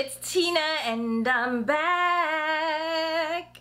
it's Tina and I'm back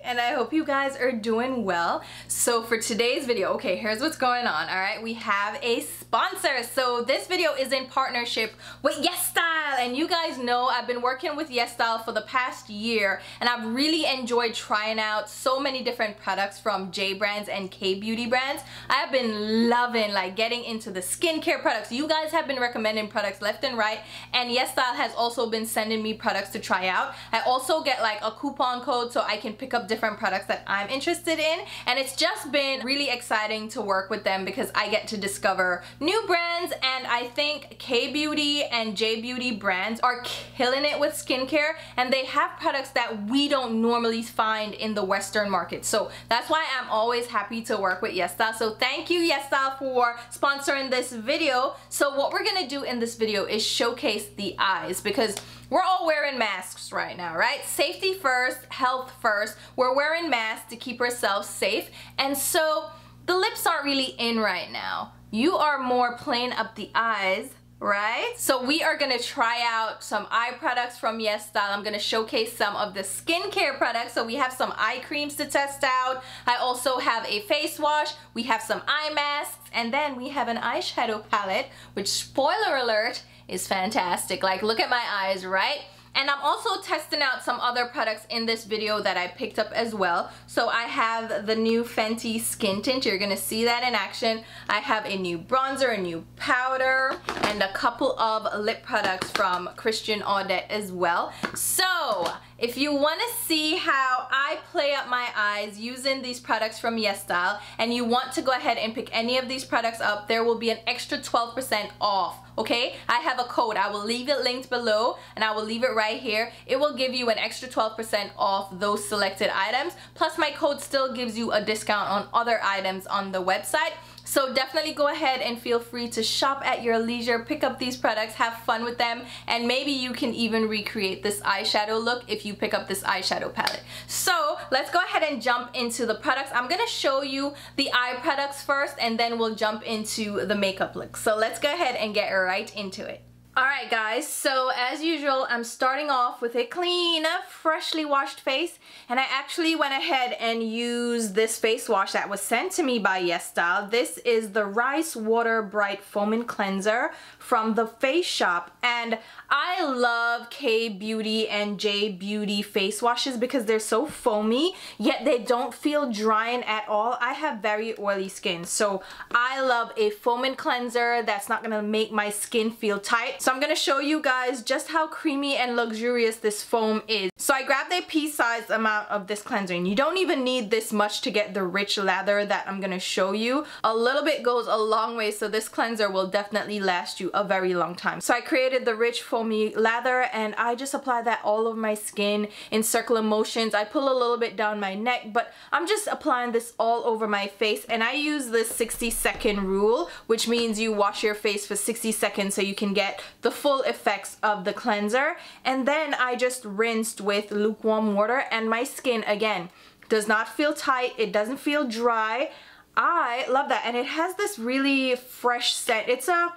and I hope you guys are doing well. So for today's video, okay, here's what's going on, all right? We have a sponsor. So this video is in partnership with YesStyle and you guys know I've been working with YesStyle for the past year and I've really enjoyed trying out so many different products from J brands and K beauty brands. I have been loving like getting into the skincare products. You guys have been recommending products left and right and YesStyle has also been sending me products to try out. I also get like a coupon code so I can pick up different products that I'm interested in and it's just been really exciting to work with them because I get to discover new brands and I think K-Beauty and J-Beauty brands are killing it with skincare and they have products that we don't normally find in the western market. So that's why I'm always happy to work with YesStyle so thank you YesStyle for sponsoring this video. So what we're gonna do in this video is showcase the eyes because we're all wearing masks right now, right? Safety first, health first. We're wearing masks to keep ourselves safe. And so the lips aren't really in right now. You are more playing up the eyes right? So we are gonna try out some eye products from Yes Style. I'm gonna showcase some of the skincare products. So we have some eye creams to test out. I also have a face wash. We have some eye masks. And then we have an eyeshadow palette, which spoiler alert, is fantastic. Like look at my eyes, right? And I'm also testing out some other products in this video that I picked up as well. So I have the new Fenty Skin Tint. You're going to see that in action. I have a new bronzer, a new powder, and a couple of lip products from Christian Audet as well. So if you want to see how I play up my eyes using these products from YesStyle and you want to go ahead and pick any of these products up, there will be an extra 12% off okay? I have a code. I will leave it linked below and I will leave it right here. It will give you an extra 12% off those selected items. Plus my code still gives you a discount on other items on the website. So definitely go ahead and feel free to shop at your leisure, pick up these products, have fun with them, and maybe you can even recreate this eyeshadow look if you pick up this eyeshadow palette. So let's go ahead and jump into the products. I'm gonna show you the eye products first and then we'll jump into the makeup look. So let's go ahead and get right into it. Alright guys, so as usual, I'm starting off with a clean, freshly washed face. And I actually went ahead and used this face wash that was sent to me by YesStyle. This is the Rice Water Bright Foaming Cleanser from the Face Shop. And I love K-Beauty and J-Beauty face washes because they're so foamy, yet they don't feel drying at all. I have very oily skin, so I love a foaming cleanser that's not gonna make my skin feel tight. So I'm gonna show you guys just how creamy and luxurious this foam is. So I grabbed a pea-sized amount of this cleanser, and you don't even need this much to get the rich lather that I'm gonna show you. A little bit goes a long way, so this cleanser will definitely last you a very long time. So I created the rich foamy lather and I just apply that all over my skin in circular motions. I pull a little bit down my neck but I'm just applying this all over my face and I use the 60 second rule which means you wash your face for 60 seconds so you can get the full effects of the cleanser. And then I just rinsed with lukewarm water and my skin again does not feel tight. It doesn't feel dry. I love that. And it has this really fresh scent. It's a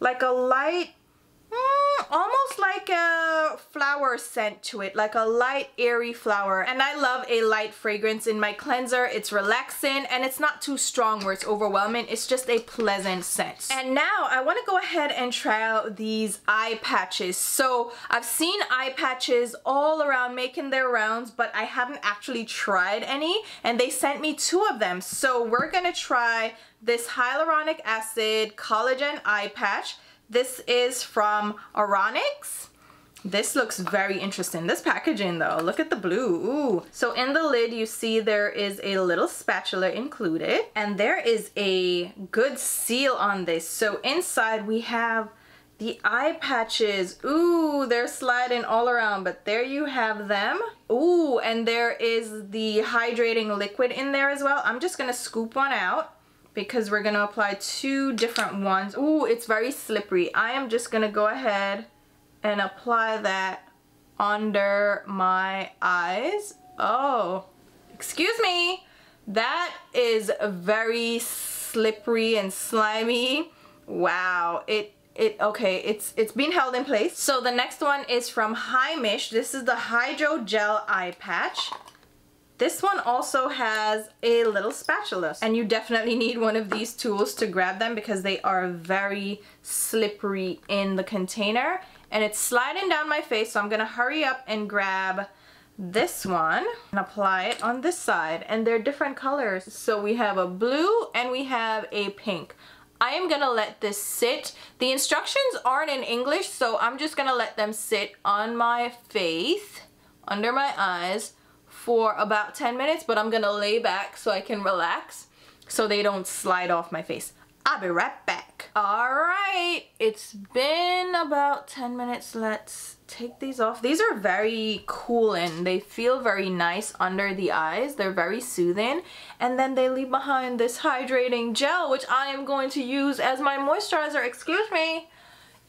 like a light Mm, almost like a flower scent to it, like a light airy flower. And I love a light fragrance in my cleanser. It's relaxing and it's not too strong where it's overwhelming. It's just a pleasant scent. And now I want to go ahead and try out these eye patches. So I've seen eye patches all around making their rounds, but I haven't actually tried any and they sent me two of them. So we're going to try this hyaluronic acid collagen eye patch. This is from Aronyx. This looks very interesting. This packaging though, look at the blue. Ooh. So in the lid you see there is a little spatula included and there is a good seal on this. So inside we have the eye patches. Ooh, they're sliding all around, but there you have them. Ooh, and there is the hydrating liquid in there as well. I'm just gonna scoop one out because we're going to apply two different ones. Ooh, it's very slippery. I am just going to go ahead and apply that under my eyes. Oh, excuse me. That is very slippery and slimy. Wow, it it okay it's it's being held in place so the next one is from Heimish this is the hydro gel eye patch this one also has a little spatula. And you definitely need one of these tools to grab them because they are very slippery in the container. And it's sliding down my face so I'm gonna hurry up and grab this one and apply it on this side. And they're different colors. So we have a blue and we have a pink. I am gonna let this sit. The instructions aren't in English so I'm just gonna let them sit on my face under my eyes for about 10 minutes, but I'm gonna lay back so I can relax so they don't slide off my face. I'll be right back. All right, it's been about 10 minutes. Let's take these off. These are very cooling. They feel very nice under the eyes. They're very soothing. And then they leave behind this hydrating gel, which I am going to use as my moisturizer. Excuse me.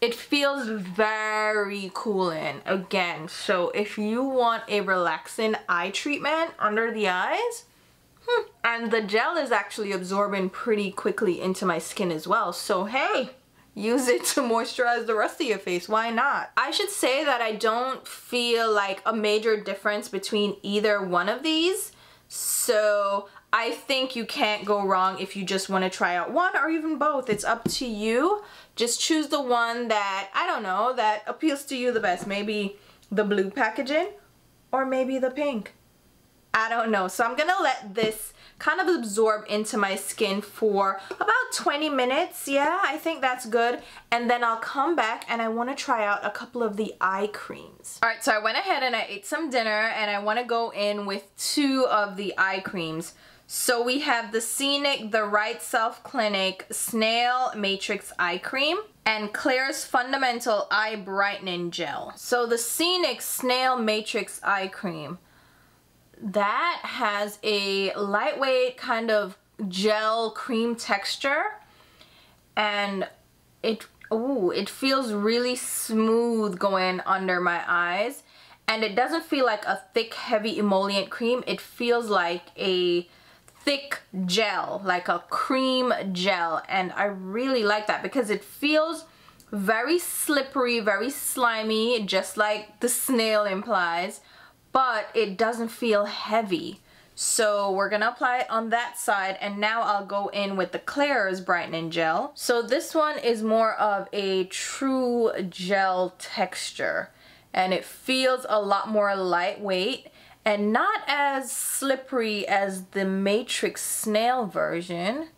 It feels very cooling again. So if you want a relaxing eye treatment under the eyes, hmm, and the gel is actually absorbing pretty quickly into my skin as well. So hey, use it to moisturize the rest of your face. Why not? I should say that I don't feel like a major difference between either one of these. So I think you can't go wrong if you just want to try out one or even both. It's up to you. Just choose the one that, I don't know, that appeals to you the best. Maybe the blue packaging or maybe the pink. I don't know. So I'm going to let this kind of absorb into my skin for about 20 minutes. Yeah, I think that's good. And then I'll come back and I want to try out a couple of the eye creams. All right, so I went ahead and I ate some dinner and I want to go in with two of the eye creams. So we have the Scinic The Right Self Clinic Snail Matrix Eye Cream and Klairs Fundamental Eye Brightening Gel. So the Scinic Snail Matrix Eye Cream, that has a lightweight kind of gel cream texture and it ooh, it feels really smooth going under my eyes and it doesn't feel like a thick heavy emollient cream it feels like a thick gel, like a cream gel. And I really like that because it feels very slippery, very slimy, just like the snail implies, but it doesn't feel heavy. So we're gonna apply it on that side and now I'll go in with the Klairs Brightening Gel. So this one is more of a true gel texture and it feels a lot more lightweight and not as slippery as the Matrix Snail version.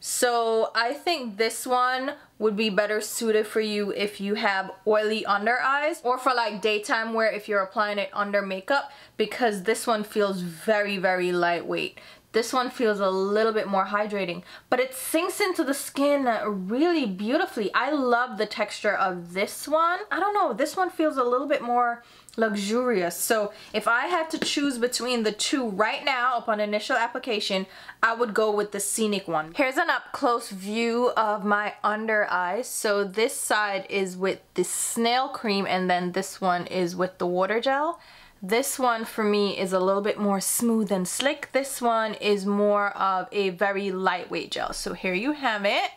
So I think this one would be better suited for you if you have oily under eyes or for like daytime wear if you're applying it under makeup because this one feels very very lightweight. This one feels a little bit more hydrating, but it sinks into the skin really beautifully. I love the texture of this one. I don't know, this one feels a little bit more luxurious. So if I had to choose between the two right now upon initial application, I would go with the Scinic one. Here's an up close view of my under eyes. So this side is with the snail cream and then this one is with the water gel. This one for me is a little bit more smooth and slick. This one is more of a very lightweight gel. So here you have it.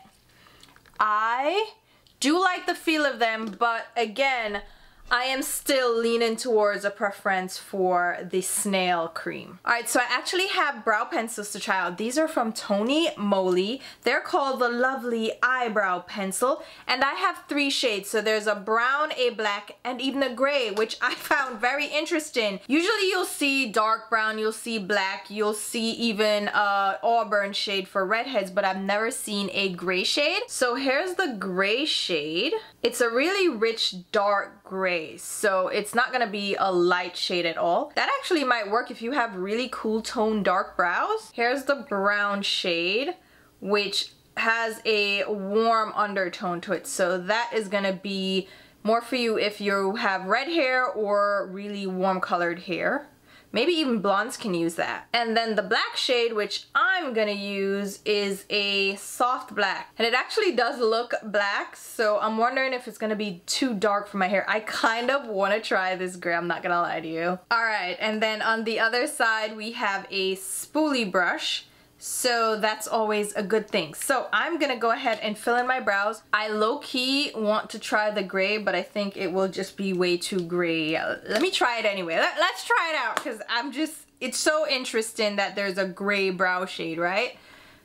I do like the feel of them, but again, I am still leaning towards a preference for the snail cream. Alright, so I actually have brow pencils to try out. These are from Tony Moly. They're called the Lovely Eyebrow Pencil. And I have three shades. So there's a brown, a black, and even a gray, which I found very interesting. Usually you'll see dark brown, you'll see black, you'll see even a auburn shade for redheads, but I've never seen a gray shade. So here's the gray shade. It's a really rich dark gray, so it's not gonna be a light shade at all. That actually might work if you have really cool tone dark brows. Here's the brown shade, which has a warm undertone to it, so that is gonna be more for you if you have red hair or really warm colored hair. Maybe even blondes can use that. And then the black shade, which I'm gonna use, is a soft black. And it actually does look black, so I'm wondering if it's gonna be too dark for my hair. I kind of wanna try this gray, I'm not gonna lie to you. All right, and then on the other side, we have a spoolie brush. So that's always a good thing. So I'm gonna go ahead and fill in my brows. I low-key want to try the gray, but I think it will just be way too gray. Let me try it anyway. Let, let's try it out because I'm just, it's so interesting that there's a gray brow shade, right?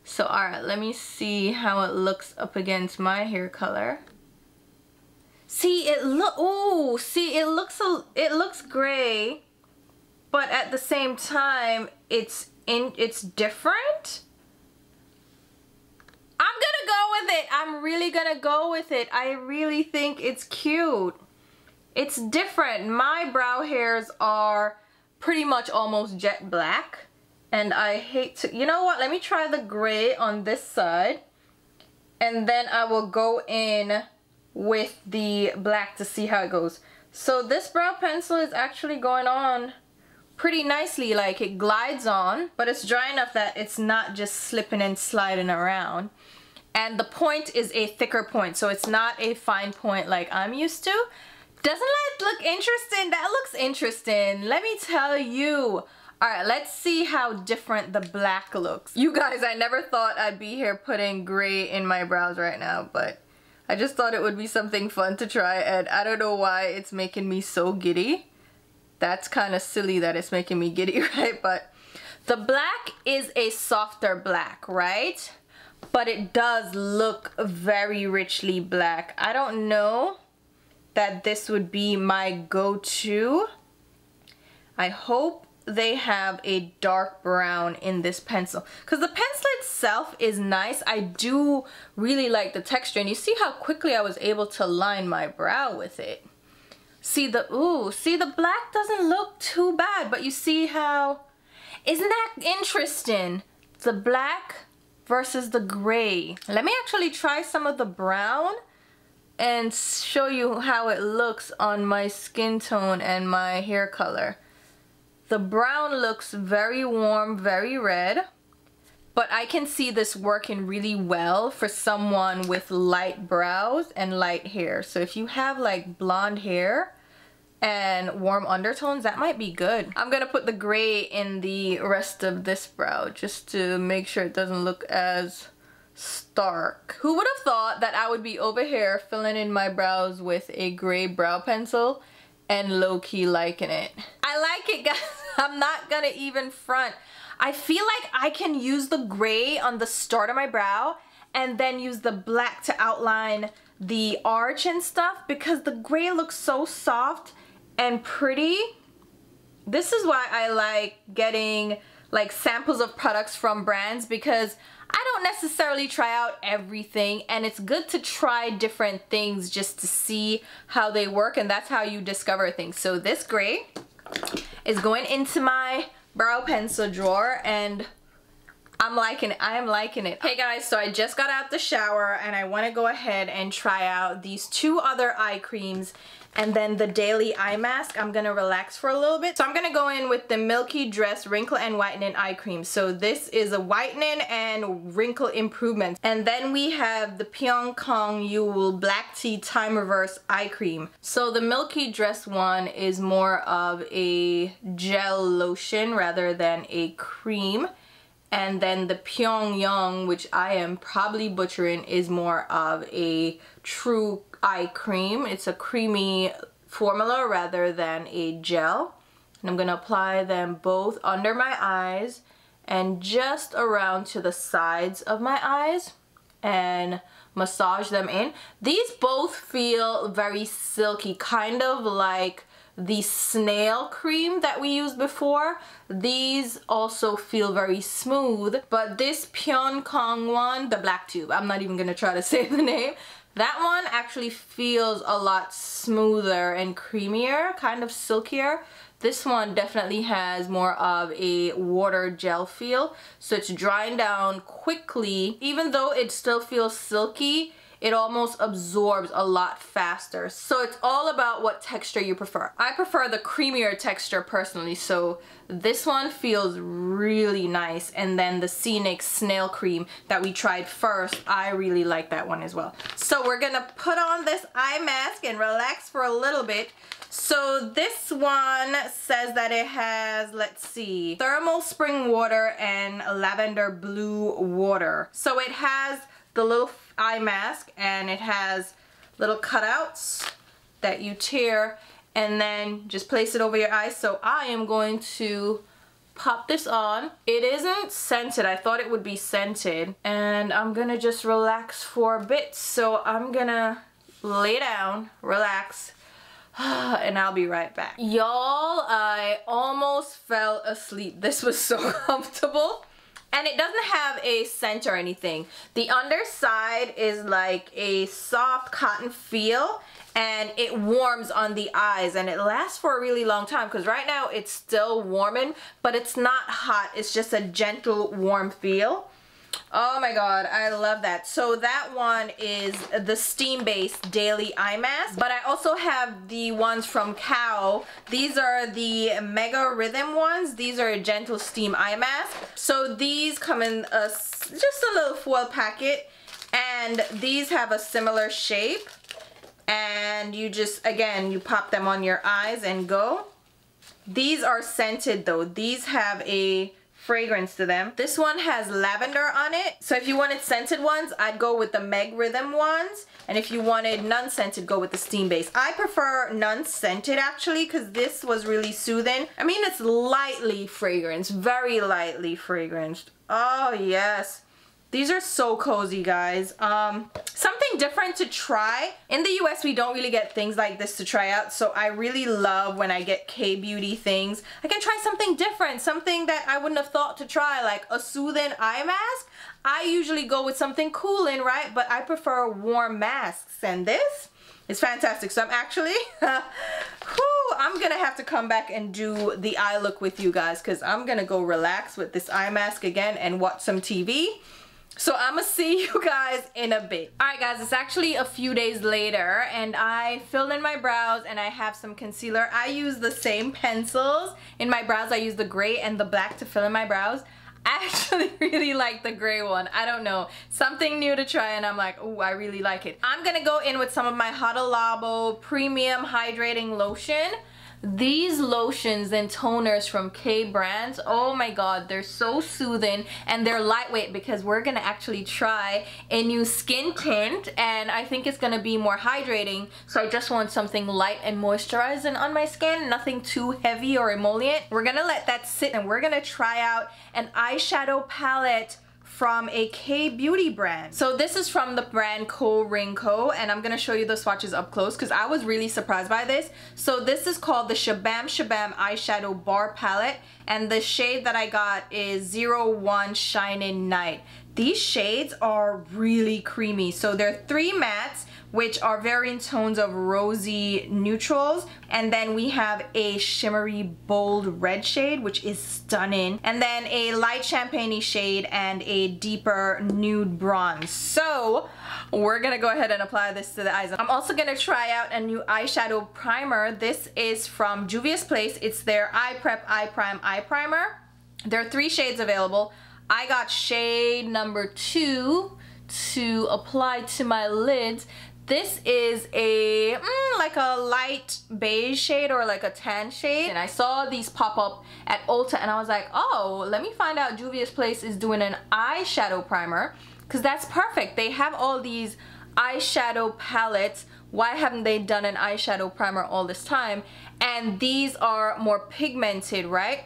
So alright, let me see how it looks up against my hair color. See, it look, oh, see, it looks, a, it looks gray, but at the same time, it's it's different? I'm gonna go with it. I'm really gonna go with it. I really think it's cute. It's different. My brow hairs are pretty much almost jet black and I hate to you know what? Let me try the gray on this side and then I will go in with the black to see how it goes. So this brow pencil is actually going on pretty nicely like it glides on but it's dry enough that it's not just slipping and sliding around. And the point is a thicker point so it's not a fine point like I'm used to. Doesn't that look interesting? That looks interesting. Let me tell you. Alright, let's see how different the black looks. You guys, I never thought I'd be here putting gray in my brows right now, but I just thought it would be something fun to try and I don't know why it's making me so giddy that's kind of silly that it's making me giddy, right? But the black is a softer black, right? But it does look very richly black. I don't know that this would be my go-to. I hope they have a dark brown in this pencil because the pencil itself is nice I do really like the texture and you see how quickly I was able to line my brow with it See the, ooh, see the black doesn't look too bad, but you see how, isn't that interesting? The black versus the gray. Let me actually try some of the brown and show you how it looks on my skin tone and my hair color. The brown looks very warm, very red, but I can see this working really well for someone with light brows and light hair. So if you have like blonde hair, and warm undertones, that might be good. I'm gonna put the gray in the rest of this brow just to make sure it doesn't look as stark. Who would have thought that I would be over here filling in my brows with a gray brow pencil and low-key liking it. I like it guys. I'm not gonna even front. I feel like I can use the gray on the start of my brow and then use the black to outline the arch and stuff because the gray looks so soft and pretty. This is why I like getting like samples of products from brands because I don't necessarily try out everything and it's good to try different things just to see how they work and that's how you discover things. So this gray is going into my brow pencil drawer and I'm liking it. I am liking it. Hey guys, so I just got out the shower and I want to go ahead and try out these two other eye creams and then the daily eye mask I'm gonna relax for a little bit. So I'm gonna go in with the Milky Dress wrinkle and whitening eye cream. So this is a whitening and wrinkle improvement. And then we have the Pyong Kong Yule black tea time reverse eye cream. So the Milky Dress one is more of a gel lotion rather than a cream. And then the Pyongyang, which I am probably butchering, is more of a true eye cream. It's a creamy formula rather than a gel. And I'm going to apply them both under my eyes and just around to the sides of my eyes and massage them in. These both feel very silky, kind of like the snail cream that we used before. These also feel very smooth, but this Pyong Kong one, the black tube, I'm not even gonna try to say the name, that one actually feels a lot smoother and creamier, kind of silkier. This one definitely has more of a water gel feel, so it's drying down quickly. Even though it still feels silky, it almost absorbs a lot faster. So it's all about what texture you prefer. I prefer the creamier texture personally, so this one feels really nice. And then the Scinic Snail Cream that we tried first, I really like that one as well. So we're gonna put on this eye mask and relax for a little bit. So this one says that it has, let's see, thermal spring water and lavender blue water. So it has the little eye mask and it has little cutouts that you tear and then just place it over your eyes. So I am going to pop this on. It isn't scented. I thought it would be scented. And I'm gonna just relax for a bit. So I'm gonna lay down, relax, and I'll be right back. Y'all, I almost fell asleep. This was so comfortable. And it doesn't have a scent or anything. The underside is like a soft cotton feel and it warms on the eyes and it lasts for a really long time because right now it's still warming but it's not hot it's just a gentle warm feel oh my god I love that. So that one is the Steambase daily eye mask but I also have the ones from Kao. These are the MegRhythm ones. These are a gentle steam eye mask. So these come in a, just a little foil packet and these have a similar shape. And you just again you pop them on your eyes and go. These are scented though. These have a fragrance to them. This one has lavender on it. So if you wanted scented ones I'd go with the MegRhythm ones. And if you wanted non-scented go with the Steambase. I prefer non-scented actually because this was really soothing. I mean it's lightly fragranced very lightly fragranced. Oh yes these are so cozy, guys. Um, something different to try. In the US, we don't really get things like this to try out, so I really love when I get K-beauty things. I can try something different, something that I wouldn't have thought to try, like a soothing eye mask. I usually go with something cooling, right? But I prefer warm masks, and this is fantastic. So I'm actually, I'm gonna have to come back and do the eye look with you guys because I'm gonna go relax with this eye mask again and watch some TV. So I'm gonna see you guys in a bit. Alright guys, it's actually a few days later and I filled in my brows and I have some concealer. I use the same pencils in my brows. I use the gray and the black to fill in my brows. I actually really like the gray one. I don't know. Something new to try and I'm like, oh, I really like it. I'm gonna go in with some of my Hada Labo Premium Hydrating Lotion. These lotions and toners from K brands, oh my god, they're so soothing and they're lightweight because we're gonna actually try a new skin tint and I think it's gonna be more hydrating. So I just want something light and moisturizing on my skin, nothing too heavy or emollient. We're gonna let that sit and we're gonna try out an eyeshadow palette from a K-beauty brand. So this is from the brand Coringco and I'm gonna show you the swatches up close because I was really surprised by this. So this is called the Shabamshabam Eyeshadow Bar Palette and the shade that I got is 01 Shining Night. These shades are really creamy. So they're three mattes which are varying tones of rosy neutrals. And then we have a shimmery bold red shade, which is stunning. And then a light champagne shade and a deeper nude bronze. So we're gonna go ahead and apply this to the eyes. I'm also gonna try out a new eyeshadow primer. This is from Juvia's Place. It's their Eye Prep Eye Prime Eye Primer. There are three shades available. I got shade number two to apply to my lids. This is a mm, like a light beige shade or like a tan shade. And I saw these pop up at Ulta and I was like oh let me find out Juvia's Place is doing an eyeshadow primer. Because that's perfect. They have all these eyeshadow palettes. Why haven't they done an eyeshadow primer all this time? And these are more pigmented right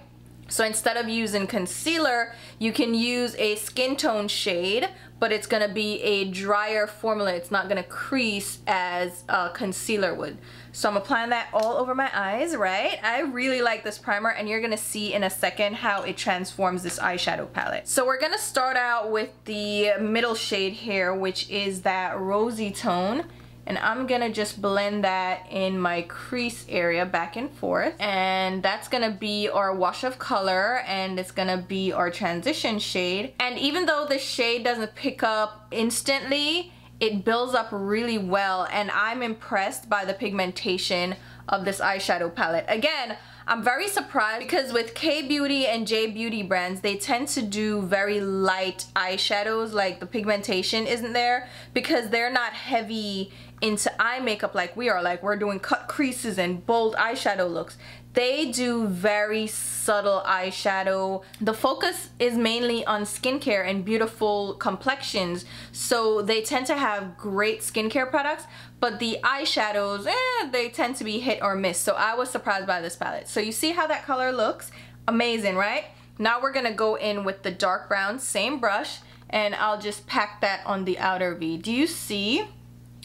so instead of using concealer, you can use a skin tone shade, but it's gonna be a drier formula. It's not gonna crease as a concealer would. So I'm applying that all over my eyes, right? I really like this primer and you're gonna see in a second how it transforms this eyeshadow palette. So we're gonna start out with the middle shade here, which is that rosy tone and I'm gonna just blend that in my crease area back and forth. And that's gonna be our wash of color and it's gonna be our transition shade. And even though the shade doesn't pick up instantly it builds up really well. And I'm impressed by the pigmentation of this eyeshadow palette. Again I'm very surprised because with K-Beauty and J-Beauty brands, they tend to do very light eyeshadows, like the pigmentation isn't there because they're not heavy into eye makeup like we are, like we're doing cut creases and bold eyeshadow looks, they do very subtle eyeshadow. The focus is mainly on skincare and beautiful complexions, so they tend to have great skincare products, but the eyeshadows, eh, they tend to be hit or miss. So I was surprised by this palette. So you see how that color looks? Amazing, right? Now we're gonna go in with the dark brown, same brush, and I'll just pack that on the outer V. Do you see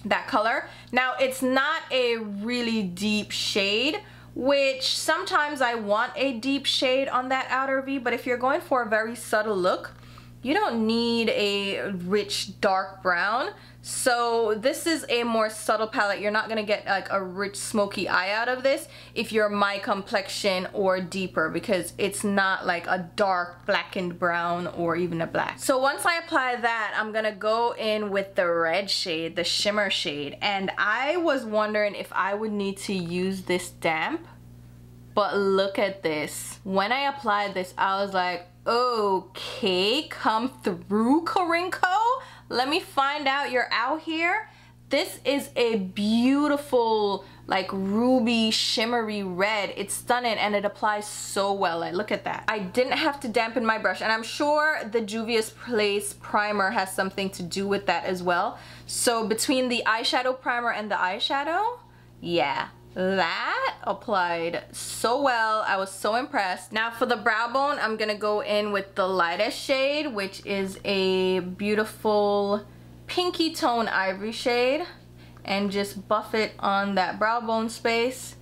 that color? Now it's not a really deep shade, which sometimes I want a deep shade on that outer V, but if you're going for a very subtle look, you don't need a rich dark brown. So this is a more subtle palette. You're not gonna get like a rich smoky eye out of this if you're my complexion or deeper because it's not like a dark blackened brown or even a black. So once I apply that, I'm gonna go in with the red shade, the shimmer shade. And I was wondering if I would need to use this damp, but look at this. When I applied this, I was like, okay, come through Coringco let me find out you're out here. This is a beautiful like ruby shimmery red. It's stunning and it applies so well. Like, look at that. I didn't have to dampen my brush and I'm sure the Juvia's Place primer has something to do with that as well. So between the eyeshadow primer and the eyeshadow, yeah, that applied so well. I was so impressed. Now for the brow bone i'm gonna go in with the lightest shade which is a beautiful pinky tone ivory shade and just buff it on that brow bone space.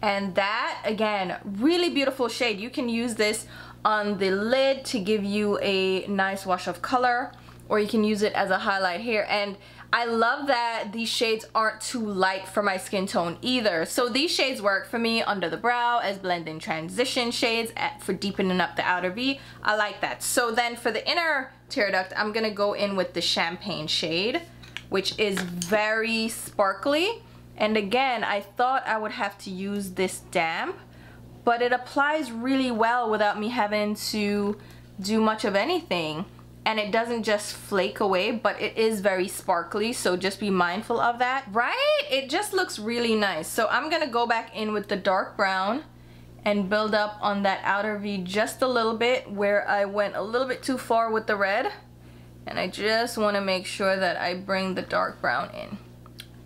And that again really beautiful shade. You can use this on the lid to give you a nice wash of color or you can use it as a highlight here. And I love that these shades aren't too light for my skin tone either. So these shades work for me under the brow as blending transition shades for deepening up the outer V. I like that. So then for the inner tear duct, I'm gonna go in with the champagne shade, which is very sparkly. And again, I thought I would have to use this damp, but it applies really well without me having to do much of anything and it doesn't just flake away but it is very sparkly so just be mindful of that. Right? It just looks really nice. So I'm gonna go back in with the dark brown and build up on that outer V just a little bit where I went a little bit too far with the red. And I just want to make sure that I bring the dark brown in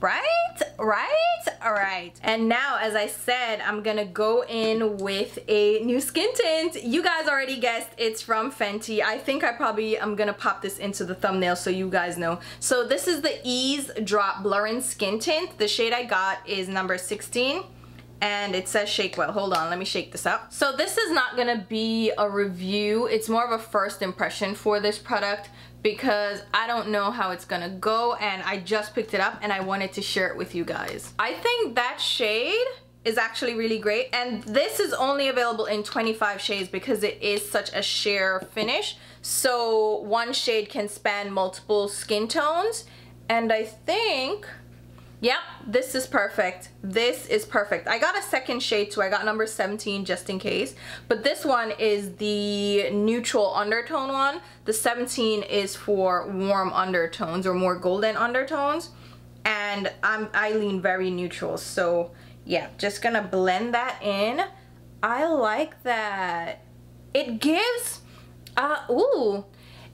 right? Right? All right and now as i said i'm gonna go in with a new skin tint. You guys already guessed it's from fenty. I think i probably i'm gonna pop this into the thumbnail so you guys know. So this is the Eaze Drop blurring skin tint. The shade i got is number 16 and it says shake well. Hold on let me shake this up. So this is not gonna be a review. It's more of a first impression for this product because I don't know how it's gonna go and I just picked it up and I wanted to share it with you guys. I think that shade is actually really great and this is only available in 25 shades because it is such a sheer finish so one shade can span multiple skin tones and I think Yep, this is perfect. This is perfect. I got a second shade too. I got number 17 just in case. But this one is the neutral undertone one. The 17 is for warm undertones or more golden undertones. And I'm, I lean very neutral. So yeah, just gonna blend that in. I like that. It gives, uh, ooh,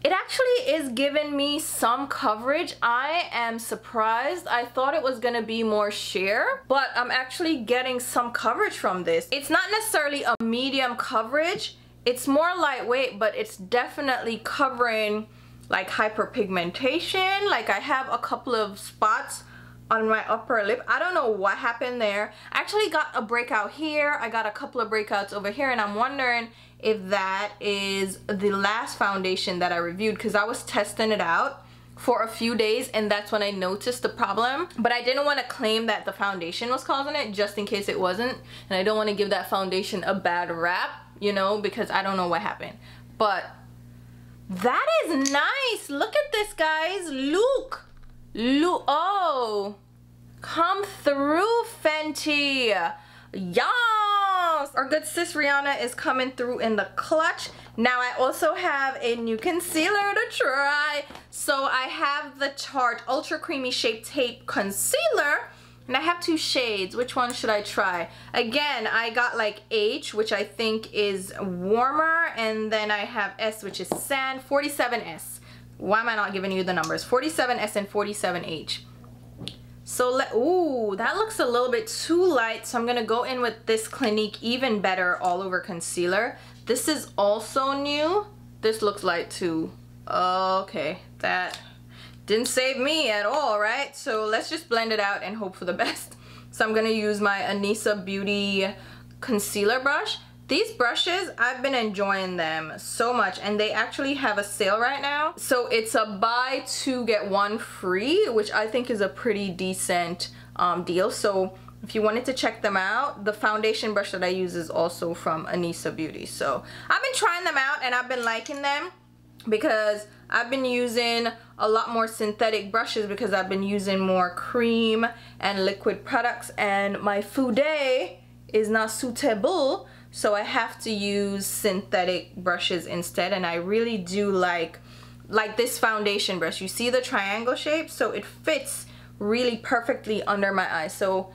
it actually is giving me some coverage. I am surprised. I thought it was gonna be more sheer, but I'm actually getting some coverage from this. It's not necessarily a medium coverage. It's more lightweight, but it's definitely covering like hyperpigmentation. Like I have a couple of spots on my upper lip. I don't know what happened there. I actually got a breakout here. I got a couple of breakouts over here and I'm wondering if that is the last foundation that I reviewed because I was testing it out for a few days and that's when I noticed the problem but I didn't want to claim that the foundation was causing it just in case it wasn't and I don't want to give that foundation a bad rap you know because I don't know what happened but that is nice look at this guys look oh Come through, Fenty. Yes! Our good sis Rihanna is coming through in the clutch. Now I also have a new concealer to try. So I have the Tarte Ultra Creamy Shape Tape Concealer. And I have two shades. Which one should I try? Again, I got like H, which I think is warmer. And then I have S, which is Sand, 47S. Why am I not giving you the numbers? 47S and 47H. So, let, ooh, that looks a little bit too light. So I'm going to go in with this Clinique Even Better All Over Concealer. This is also new. This looks light too. Okay, that didn't save me at all, right? So let's just blend it out and hope for the best. So I'm going to use my Anisa Beauty concealer brush. These brushes, I've been enjoying them so much and they actually have a sale right now. So it's a buy two get one free, which I think is a pretty decent um, deal. So if you wanted to check them out, the foundation brush that I use is also from Anisa Beauty. So I've been trying them out and I've been liking them because I've been using a lot more synthetic brushes because I've been using more cream and liquid products and my Fude is not suitable so I have to use synthetic brushes instead and I really do like like this foundation brush. You see the triangle shape? So it fits really perfectly under my eyes. So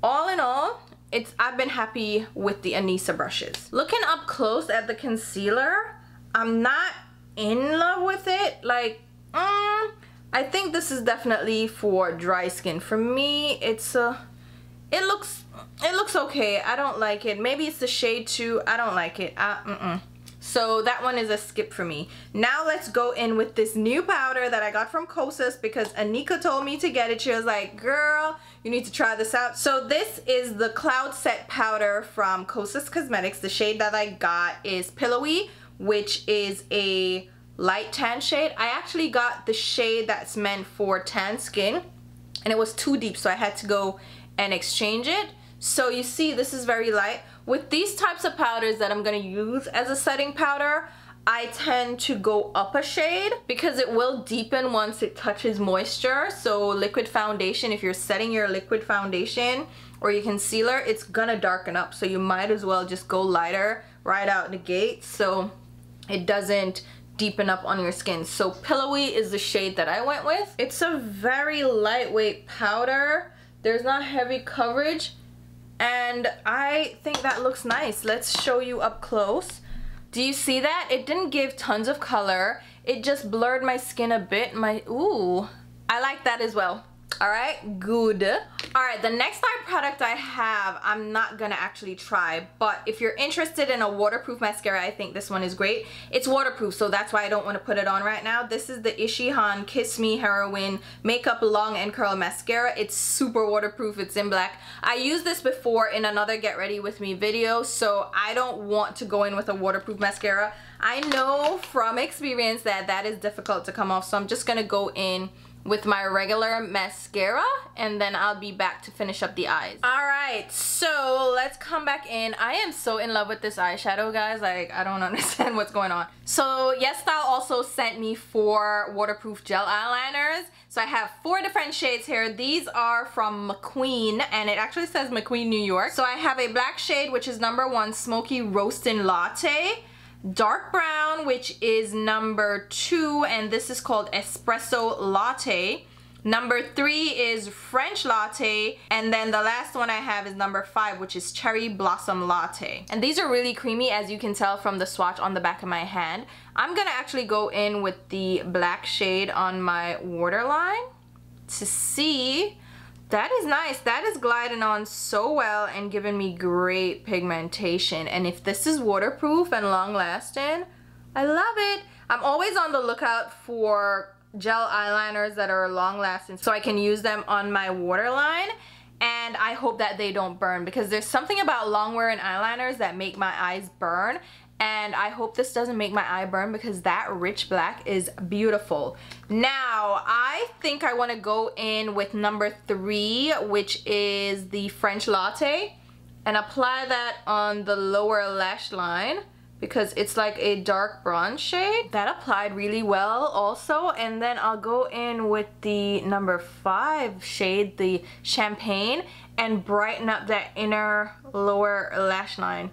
all in all it's I've been happy with the Anisa brushes. Looking up close at the concealer I'm not in love with it. Like mm, I think this is definitely for dry skin. For me it's a it looks it looks okay. I don't like it. Maybe it's the shade too. I don't like it. Uh, mm -mm. so that one is a skip for me. Now let's go in with this new powder that I got from Kosas because Anika told me to get it. She was like girl you need to try this out. So this is the cloud set powder from Kosas Cosmetics. The shade that I got is pillowy which is a light tan shade. I actually got the shade that's meant for tan skin and it was too deep so I had to go and exchange it. So you see this is very light. With these types of powders that I'm to use as a setting powder, I tend to go up a shade because it will deepen once it touches moisture. So liquid foundation, if you're setting your liquid foundation or your concealer, it's gonna darken up. So you might as well just go lighter right out the gate so it doesn't deepen up on your skin. So Pillowy is the shade that I went with. It's a very lightweight powder there's not heavy coverage and I think that looks nice. Let's show you up close. Do you see that? It didn't give tons of color. It just blurred my skin a bit. My Ooh, I like that as well all right good. All right the next eye product i have i'm not gonna actually try but if you're interested in a waterproof mascara i think this one is great. It's waterproof so that's why i don't want to put it on right now. This is the Isehan kiss me Heroine makeup long and curl mascara. It's super waterproof it's in black. I used this before in another get ready with me video so i don't want to go in with a waterproof mascara. I know from experience that that is difficult to come off so i'm just gonna go in with my regular mascara and then I'll be back to finish up the eyes. Alright, so let's come back in. I am so in love with this eyeshadow, guys. Like, I don't understand what's going on. So, Yes Style also sent me four waterproof gel eyeliners. So I have four different shades here. These are from MacQueen, and it actually says MacQueen New York. So I have a black shade, which is number one, Smoky Roasting Latte dark brown which is number two and this is called espresso latte. Number three is french latte and then the last one i have is number five which is cherry blossom latte. And these are really creamy as you can tell from the swatch on the back of my hand. I'm gonna actually go in with the black shade on my waterline to see that is nice. That is gliding on so well and giving me great pigmentation. And if this is waterproof and long lasting, I love it. I'm always on the lookout for gel eyeliners that are long lasting so I can use them on my waterline and I hope that they don't burn because there's something about long wearing eyeliners that make my eyes burn and I hope this doesn't make my eye burn because that rich black is beautiful. Now, I think I want to go in with number three, which is the French Latte, and apply that on the lower lash line because it's like a dark bronze shade. That applied really well also. And then I'll go in with the number five shade, the Champagne, and brighten up that inner lower lash line.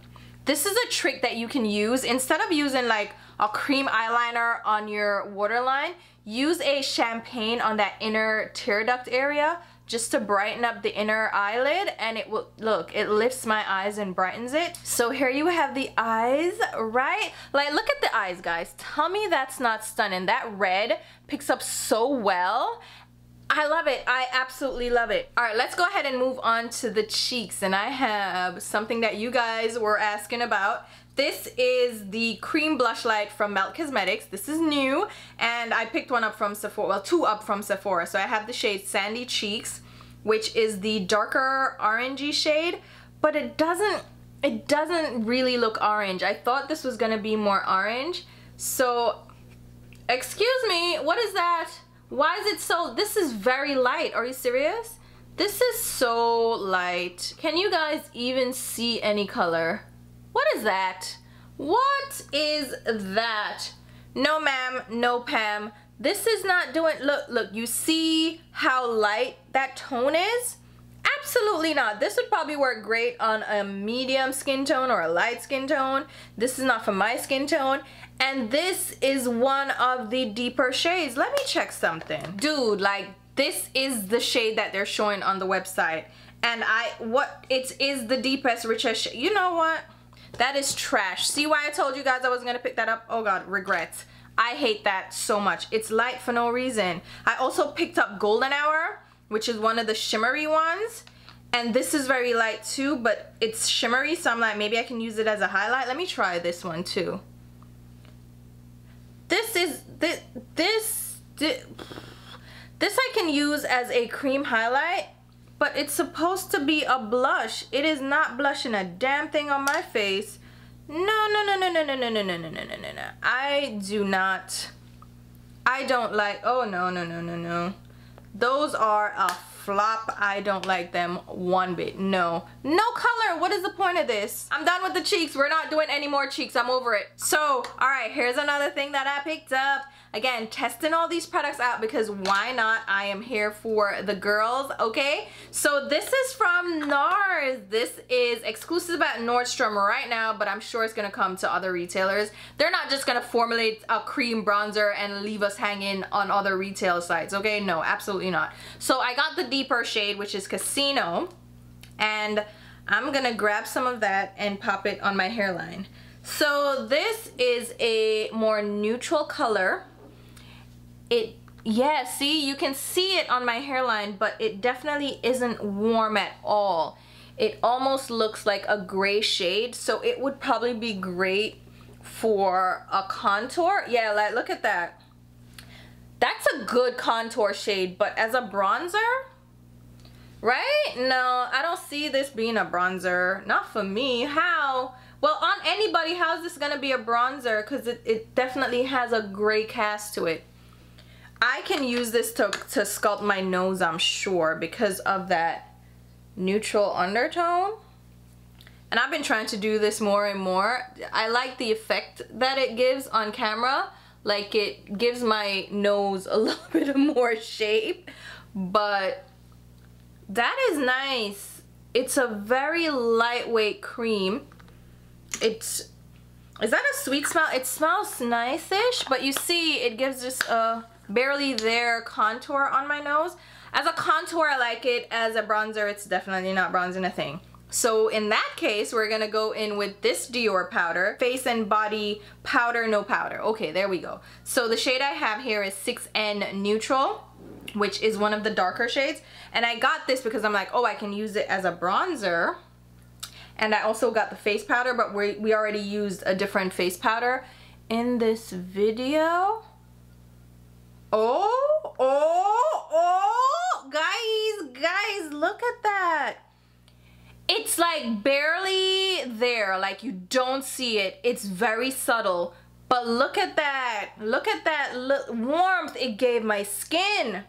This is a trick that you can use. Instead of using like a cream eyeliner on your waterline, use a champagne on that inner tear duct area just to brighten up the inner eyelid and it will look it lifts my eyes and brightens it. So here you have the eyes right? Like look at the eyes guys. Tell me that's not stunning. That red picks up so well I love it. I absolutely love it. All right, let's go ahead and move on to the cheeks. And I have something that you guys were asking about. This is the cream blush light from Melt Cosmetics. This is new and I picked one up from Sephora, well two up from Sephora. So I have the shade Sandy Cheeks, which is the darker orangey shade, but it doesn't, it doesn't really look orange. I thought this was gonna be more orange. So, excuse me, what is that? Why is it so, this is very light. Are you serious? This is so light. Can you guys even see any color? What is that? What is that? No ma'am, no Pam. This is not doing, look, look, you see how light that tone is? Absolutely not. This would probably work great on a medium skin tone or a light skin tone. This is not for my skin tone. And this is one of the deeper shades. Let me check something. Dude, like this is the shade that they're showing on the website. And I, what, it is the deepest, richest. You know what? That is trash. See why I told you guys I was gonna pick that up? Oh God, regrets. I hate that so much. It's light for no reason. I also picked up Golden Hour, which is one of the shimmery ones. And this is very light too, but it's shimmery, so I'm like, maybe I can use it as a highlight. Let me try this one too. This is, this, this, this, I can use as a cream highlight but it's supposed to be a blush. It is not blushing a damn thing on my face. No, no, no, no, no, no, no, no, no, no, no, no, no, no. I do not. I don't like, oh, no, no, no, no, no. Those are a flop. I don't like them one bit. No. No color. What is the point of this? I'm done with the cheeks. We're not doing any more cheeks. I'm over it. So, alright, here's another thing that I picked up. Again, testing all these products out because why not? I am here for the girls, okay? So this is from NARS. This is exclusive at Nordstrom right now, but I'm sure it's gonna come to other retailers. They're not just gonna formulate a cream bronzer and leave us hanging on other retail sites, okay? No, absolutely not. So I got the deeper shade, which is Casino, and I'm gonna grab some of that and pop it on my hairline. So this is a more neutral color it yeah see you can see it on my hairline but it definitely isn't warm at all. It almost looks like a gray shade so it would probably be great for a contour. Yeah like look at that. That's a good contour shade but as a bronzer right? No I don't see this being a bronzer. Not for me. How? Well on anybody how's this gonna be a bronzer? Because it, it definitely has a gray cast to it I can use this to, to sculpt my nose, I'm sure, because of that neutral undertone. And I've been trying to do this more and more. I like the effect that it gives on camera. Like it gives my nose a little bit more shape. But that is nice. It's a very lightweight cream. It's, is that a sweet smell? It smells nice-ish, but you see it gives just uh, a barely there contour on my nose. As a contour, I like it. As a bronzer, it's definitely not bronzing a thing. So in that case, we're gonna go in with this Dior powder, face and body powder, no powder. Okay, there we go. So the shade I have here is 6N Neutral, which is one of the darker shades. And I got this because I'm like, oh, I can use it as a bronzer. And I also got the face powder, but we, we already used a different face powder in this video. Oh, oh, oh, guys, guys, look at that. It's like barely there, like you don't see it. It's very subtle, but look at that. Look at that warmth it gave my skin.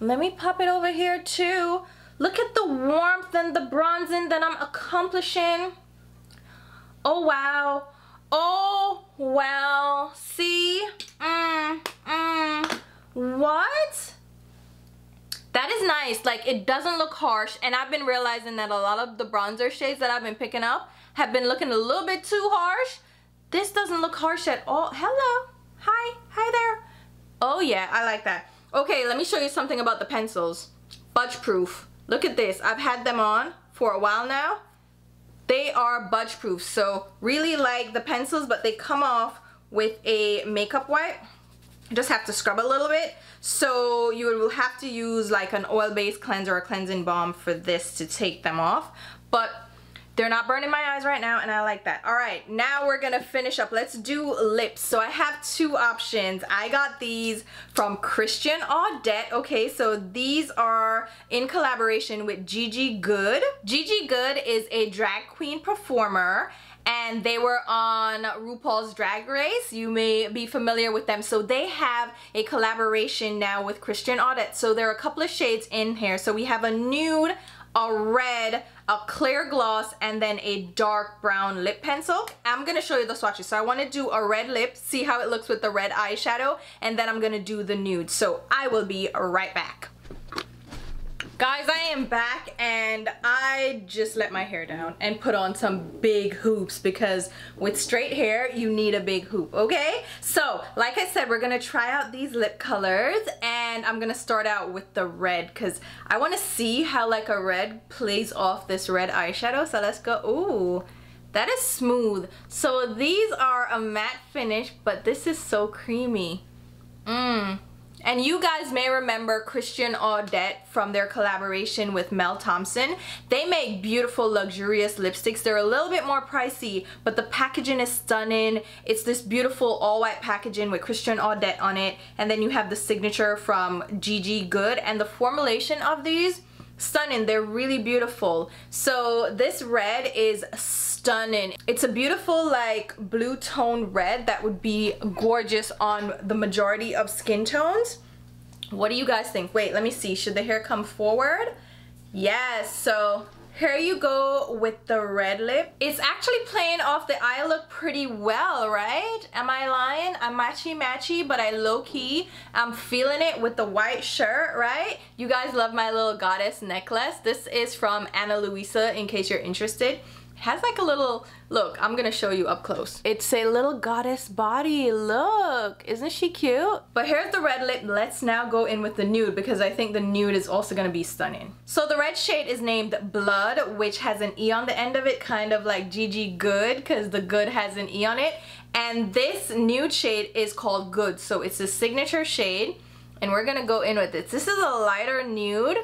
Let me pop it over here too. Look at the warmth and the bronzing that I'm accomplishing. Oh, wow. Oh, Well, see? Mm, mm, what? That is nice. Like, it doesn't look harsh. And I've been realizing that a lot of the bronzer shades that I've been picking up have been looking a little bit too harsh. This doesn't look harsh at all. Hello. Hi. Hi there. Oh, yeah. I like that. Okay, let me show you something about the pencils. Budge proof. Look at this. I've had them on for a while now. They are budge proof. So really like the pencils, but they come off with a makeup wipe. Just have to scrub a little bit. So you will have to use like an oil-based cleanser or cleansing balm for this to take them off. But they're not burning my eyes right now and I like that. All right, now we're gonna finish up. Let's do lips. So I have two options. I got these from Christian Audette. Okay, so these are in collaboration with Gigi Goode Gigi Goode is a drag queen performer and they were on RuPaul's Drag Race. You may be familiar with them. So they have a collaboration now with Christian Audette. So there are a couple of shades in here. So we have a nude, a red, a clear gloss, and then a dark brown lip pencil. I'm gonna show you the swatches. So I wanna do a red lip, see how it looks with the red eyeshadow, and then I'm gonna do the nude. So I will be right back. Guys, I am back and I just let my hair down and put on some big hoops because with straight hair, you need a big hoop, okay? So, like I said, we're gonna try out these lip colors and I'm gonna start out with the red because I wanna see how like a red plays off this red eyeshadow. So let's go, ooh. That is smooth. So these are a matte finish, but this is so creamy. Mmm. And you guys may remember Christian Audette from their collaboration with Mel Thompson. They make beautiful luxurious lipsticks. They're a little bit more pricey, but the packaging is stunning. It's this beautiful all white packaging with Christian Audette on it. And then you have the signature from Gigi Goode. And the formulation of these, stunning. They're really beautiful. So this red is stunning. It's a beautiful like blue tone red that would be gorgeous on the majority of skin tones. What do you guys think? Wait, let me see. Should the hair come forward? Yes, so here you go with the red lip. It's actually playing off the eye look pretty well, right? Am I lying? I'm matchy matchy, but I low key, I'm feeling it with the white shirt, right? You guys love my little goddess necklace. This is from Ana Luisa in case you're interested has like a little, look, I'm gonna show you up close. It's a little goddess body, look. Isn't she cute? But here's the red lip. Let's now go in with the nude because I think the nude is also gonna be stunning. So the red shade is named Blood, which has an E on the end of it, kind of like Gigi Goode because the good has an E on it. And this nude shade is called Good. So it's a signature shade and we're gonna go in with this. This is a lighter nude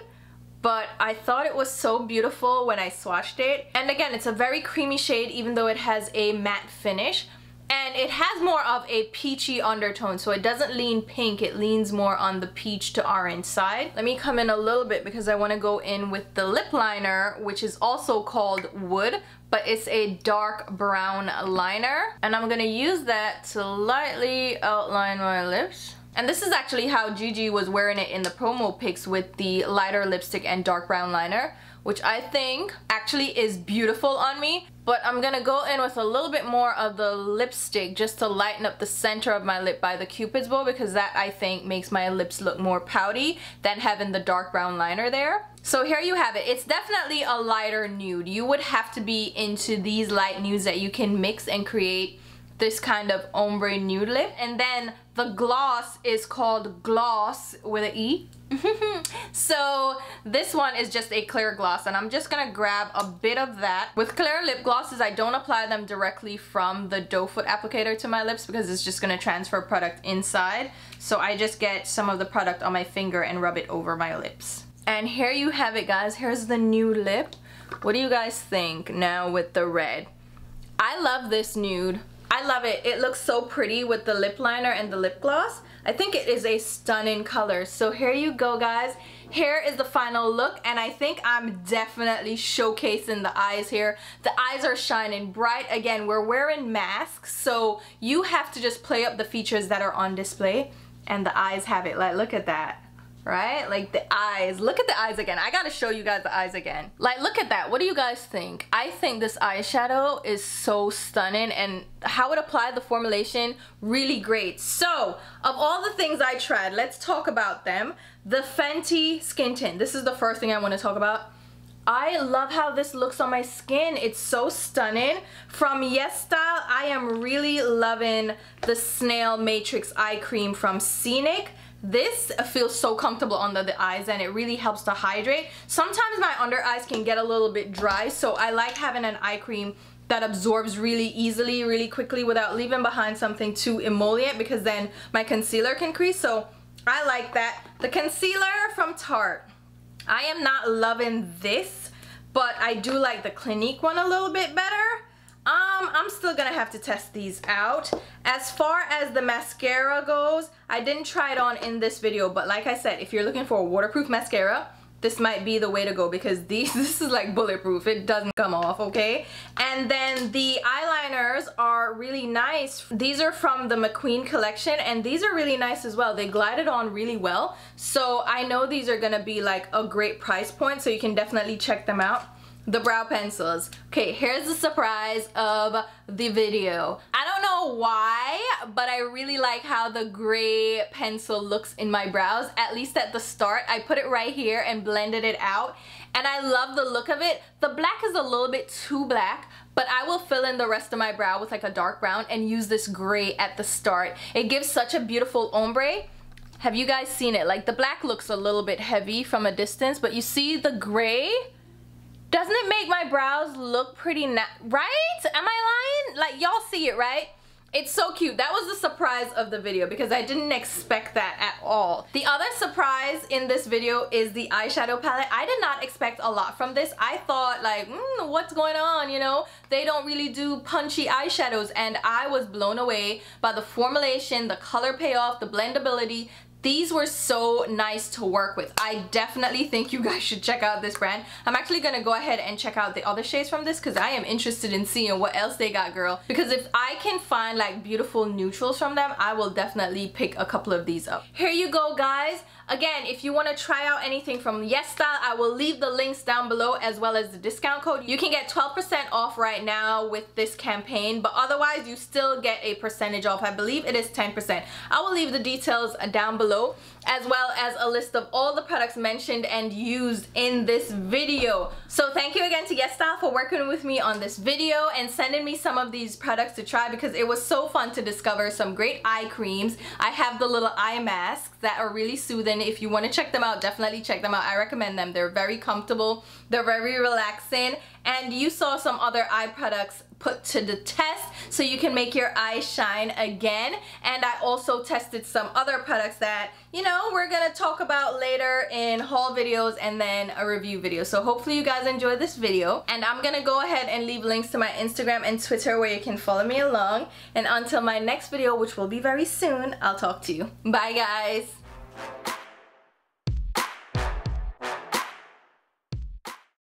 but I thought it was so beautiful when I swatched it. And again, it's a very creamy shade even though it has a matte finish. And it has more of a peachy undertone, so it doesn't lean pink, it leans more on the peach to orange side. Let me come in a little bit because I want to go in with the lip liner, which is also called Wood, but it's a dark brown liner. And I'm going to use that to lightly outline my lips. And this is actually how Gigi was wearing it in the promo pics with the lighter lipstick and dark brown liner, which I think actually is beautiful on me. But I'm gonna go in with a little bit more of the lipstick just to lighten up the center of my lip by the cupid's bow because that I think makes my lips look more pouty than having the dark brown liner there. So here you have it. It's definitely a lighter nude. You would have to be into these light nudes that you can mix and create this kind of ombre nude lip. And then the gloss is called Gloss with an E. so this one is just a clear gloss and I'm just gonna grab a bit of that. With clear lip glosses, I don't apply them directly from the doe foot applicator to my lips because it's just gonna transfer product inside. So I just get some of the product on my finger and rub it over my lips. And here you have it guys, here's the new lip. What do you guys think now with the red? I love this nude. I love it. It looks so pretty with the lip liner and the lip gloss. I think it is a stunning color. So here you go guys. Here is the final look and I think I'm definitely showcasing the eyes here. The eyes are shining bright. Again, we're wearing masks so you have to just play up the features that are on display and the eyes have it. Like look at that. Right? Like the eyes. Look at the eyes again. I gotta show you guys the eyes again. Like, look at that. What do you guys think? I think this eyeshadow is so stunning and how it applied the formulation, really great. So, of all the things I tried, let's talk about them. The Fenty Skin Tint. This is the first thing I wanna talk about. I love how this looks on my skin. It's so stunning. From YesStyle, I am really loving the Snail Matrix Eye Cream from Scinic. This feels so comfortable under the eyes and it really helps to hydrate. Sometimes my under eyes can get a little bit dry, so I like having an eye cream that absorbs really easily, really quickly without leaving behind something too emollient because then my concealer can crease. So I like that. The concealer from Tarte. I am not loving this, but I do like the Clinique one a little bit better. Um, I'm still gonna have to test these out. As far as the mascara goes, I didn't try it on in this video, but like I said, if you're looking for a waterproof mascara, this might be the way to go because these this is like bulletproof. It doesn't come off okay? And then the eyeliners are really nice. These are from the MacQueen collection and these are really nice as well. They glided on really well. So I know these are gonna be like a great price point so you can definitely check them out the brow pencils. Okay, here's the surprise of the video. I don't know why, but I really like how the gray pencil looks in my brows, at least at the start. I put it right here and blended it out, and I love the look of it. The black is a little bit too black, but I will fill in the rest of my brow with like a dark brown and use this gray at the start. It gives such a beautiful ombre. Have you guys seen it? Like the black looks a little bit heavy from a distance, but you see the gray? Doesn't it make my brows look pretty right? Am I lying? Like y'all see it, right? It's so cute. That was the surprise of the video because I didn't expect that at all. The other surprise in this video is the eyeshadow palette. I did not expect a lot from this. I thought like, mm, what's going on, you know? They don't really do punchy eyeshadows and I was blown away by the formulation, the color payoff, the blendability, these were so nice to work with. I definitely think you guys should check out this brand. I'm actually gonna go ahead and check out the other shades from this because I am interested in seeing what else they got, girl. Because if I can find like beautiful neutrals from them, I will definitely pick a couple of these up. Here you go, guys. Again, if you want to try out anything from YesStyle, I will leave the links down below as well as the discount code. You can get 12% off right now with this campaign, but otherwise you still get a percentage off. I believe it is 10%. I will leave the details down below as well as a list of all the products mentioned and used in this video. So thank you again to YesStyle for working with me on this video and sending me some of these products to try because it was so fun to discover some great eye creams. I have the little eye masks that are really soothing. If you want to check them out, definitely check them out. I recommend them. They're very comfortable. They're very relaxing. And you saw some other eye products put to the test so you can make your eyes shine again and I also tested some other products that you know we're gonna talk about later in haul videos and then a review video so hopefully you guys enjoyed this video and I'm gonna go ahead and leave links to my Instagram and Twitter where you can follow me along and until my next video which will be very soon I'll talk to you bye guys